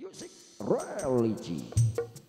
music, religion.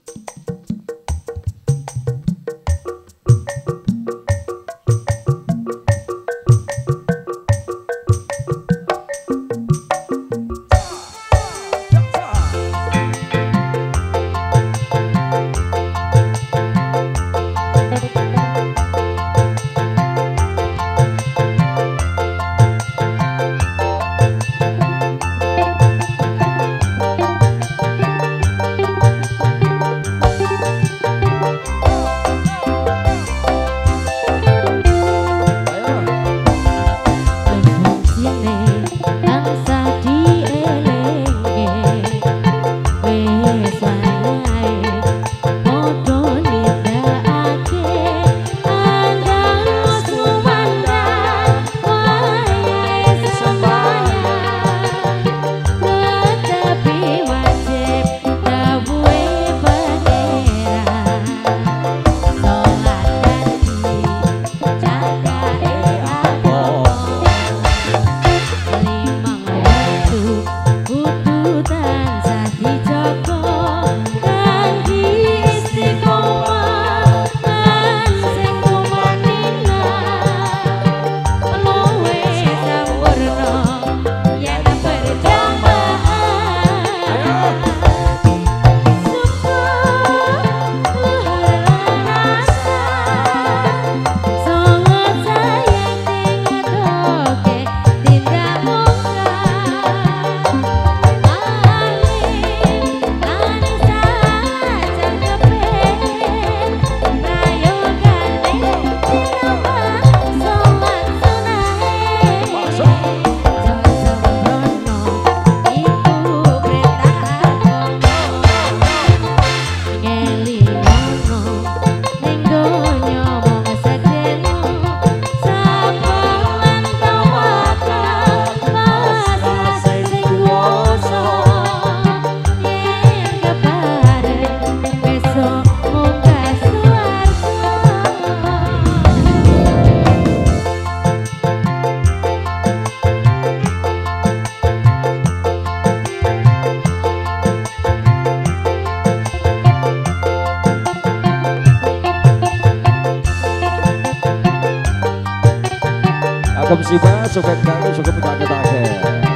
Kemsiba, suka kami, suka kita kita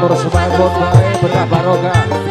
Mur Sumarbon Bae Betah Barokah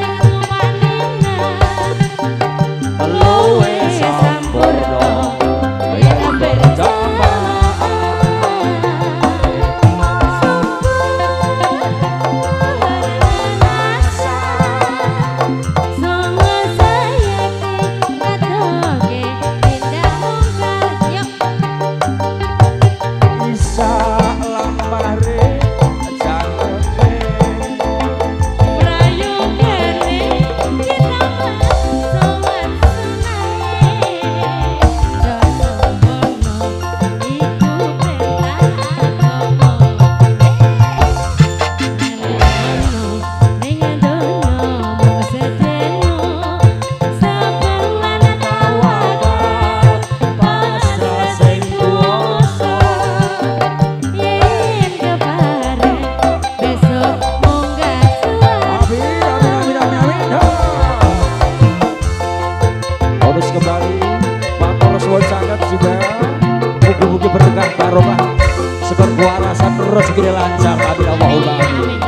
Tapi, aku.